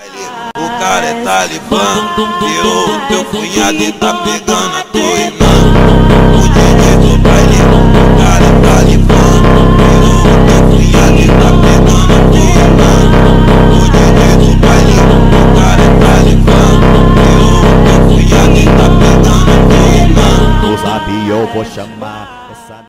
O cara é talibã, virou o teu cunhado e tá pegando a tua irmã. O DJ do baile, o cara é talibã, virou o teu cunhado e tá pegando a tua irmã. O DJ do baile, o cara é talibã, virou o teu cunhado e tá pegando a tua irmã. Os zap eu vou chamar